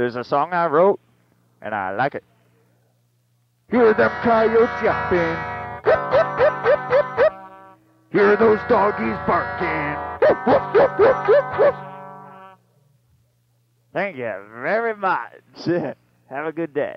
There's a song I wrote, and I like it. Hear them coyotes yapping. Hear those doggies barking. Thank you very much. Have a good day.